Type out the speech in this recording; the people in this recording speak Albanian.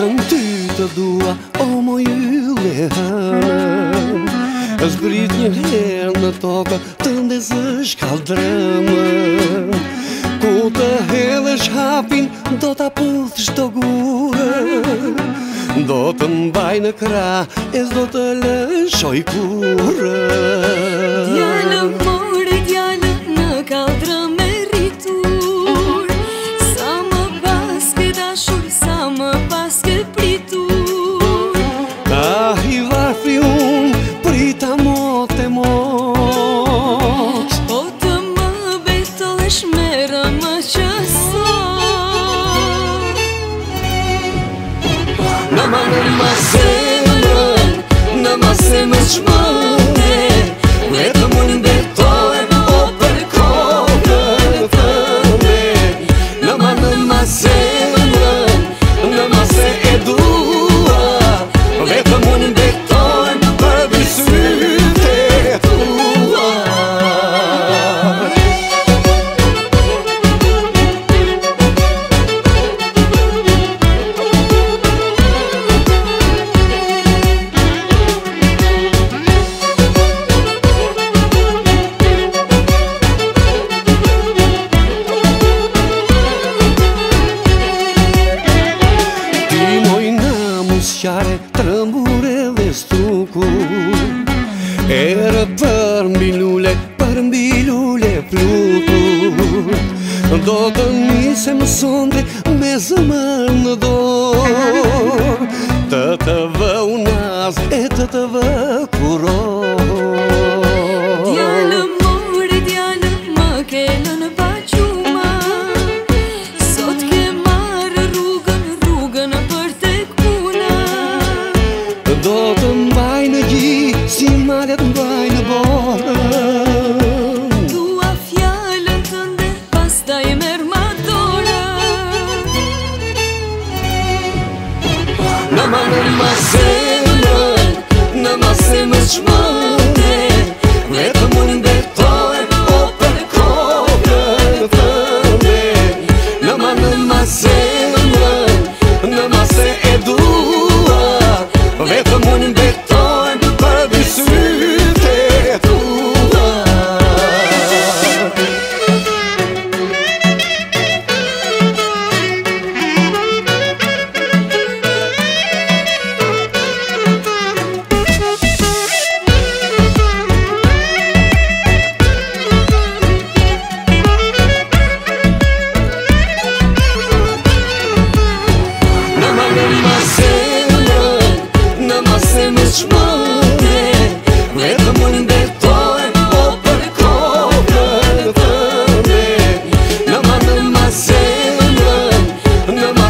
Të më ty të dua, o moj i leha Azgrit një herë në toka, tëndes është ka dërra Ku të helë hapin do t'a pëthës të gura Do të mbaj në kra, e zdo të lëshoj i kurë të mos O të më betolesh me rëmë që so Në më në më zemërën, në më zemë që më Në më në më zemërën qare Trëmbure dhe struku Erë për mbilule, për mbilule flutu Do të njëse më sondri me zëmër në do Të të vë unaz e të të vë zemën Në më shmëte Në të mundin O për kohë të fëte Në ma në masë zemën Në e dua Në të Não